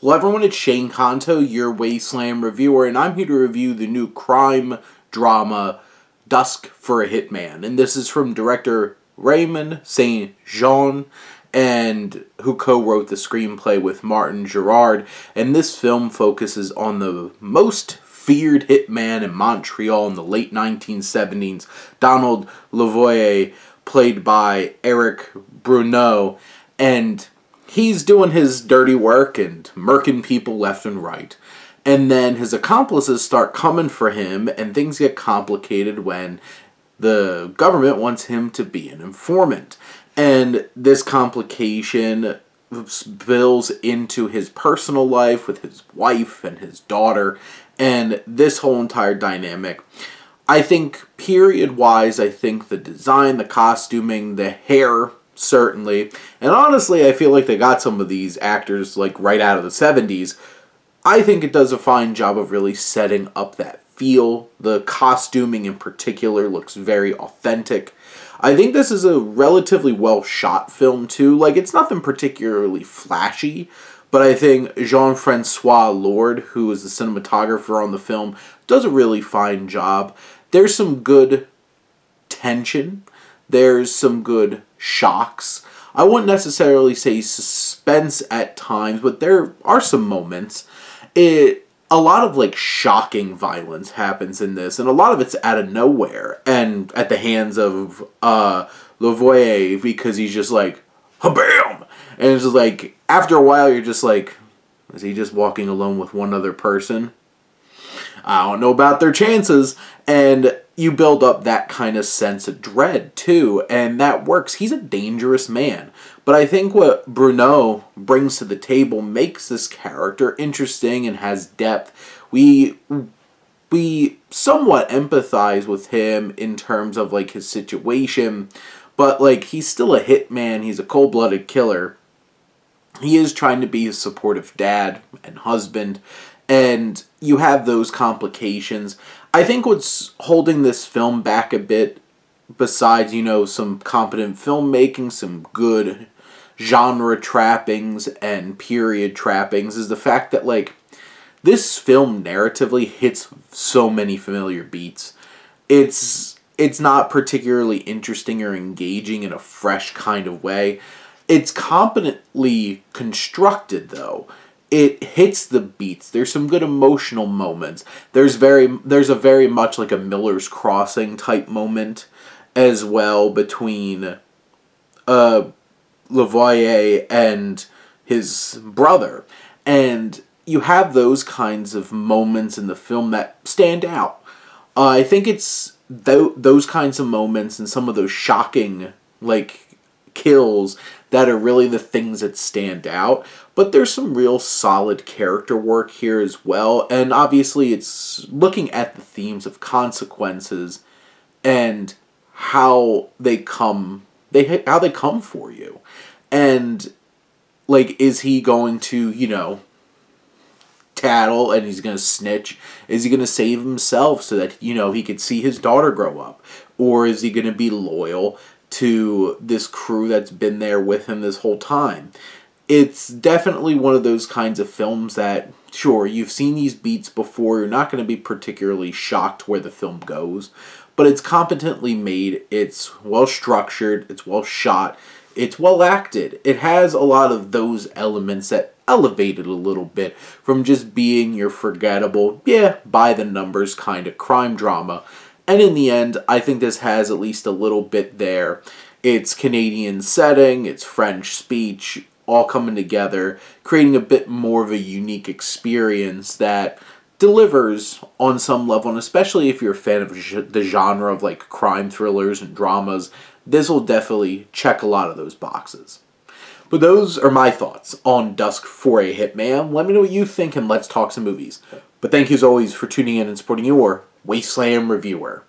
Hello everyone, it's Shane Kanto, your Wasteland reviewer, and I'm here to review the new crime drama Dusk for a Hitman. And this is from director Raymond St. Jean, and who co-wrote the screenplay with Martin Girard. And this film focuses on the most feared hitman in Montreal in the late 1970s, Donald Lavoie, played by Eric Bruneau, and he's doing his dirty work and murking people left and right. And then his accomplices start coming for him, and things get complicated when the government wants him to be an informant. And this complication spills into his personal life with his wife and his daughter, and this whole entire dynamic. I think, period wise, I think the design, the costuming, the hair certainly. And honestly, I feel like they got some of these actors like right out of the 70s. I think it does a fine job of really setting up that feel. The costuming in particular looks very authentic. I think this is a relatively well shot film too. Like it's nothing particularly flashy, but I think Jean-Francois Lord, who is the cinematographer on the film, does a really fine job. There's some good tension. There's some good shocks. I wouldn't necessarily say suspense at times, but there are some moments. It a lot of like shocking violence happens in this, and a lot of it's out of nowhere and at the hands of uh Lavoie because he's just like bam, and it's just like after a while you're just like, is he just walking alone with one other person? I don't know about their chances, and you build up that kind of sense of dread too, and that works. He's a dangerous man. But I think what Bruneau brings to the table makes this character interesting and has depth. We we somewhat empathize with him in terms of like his situation, but like he's still a hitman, he's a cold-blooded killer. He is trying to be a supportive dad and husband, and you have those complications. I think what's holding this film back a bit, besides, you know, some competent filmmaking, some good genre trappings and period trappings, is the fact that, like, this film narratively hits so many familiar beats. It's it's not particularly interesting or engaging in a fresh kind of way. It's competently constructed though it hits the beats. There's some good emotional moments. There's very there's a very much like a Miller's Crossing type moment as well between uh Lavoie and his brother. And you have those kinds of moments in the film that stand out. Uh, I think it's th- those kinds of moments and some of those shocking like kills that are really the things that stand out. But there's some real solid character work here as well. And obviously, it's looking at the themes of consequences and how they come they how they come for you and like is he going to you know tattle and he's going to snitch is he going to save himself so that you know he could see his daughter grow up or is he going to be loyal to this crew that's been there with him this whole time. It's definitely one of those kinds of films that, sure, you've seen these beats before, you're not going to be particularly shocked where the film goes, but it's competently made, it's well structured, it's well shot, it's well acted. It has a lot of those elements that elevate it a little bit from just being your forgettable, yeah, by the numbers kind of crime drama. And in the end, I think this has at least a little bit there. It's Canadian setting, it's French speech, all coming together, creating a bit more of a unique experience that delivers on some level, and especially if you're a fan of the genre of like crime thrillers and dramas, this will definitely check a lot of those boxes. But those are my thoughts on Dusk for a Hitman. Let me know what you think and let's talk some movies. But thank you as always for tuning in and supporting your Wasteland Reviewer.